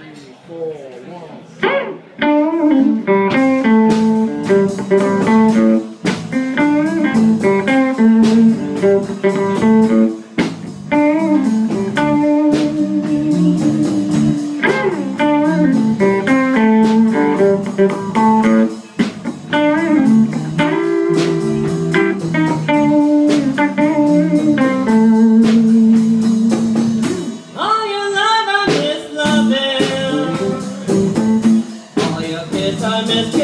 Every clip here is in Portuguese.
three, four, one.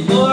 boy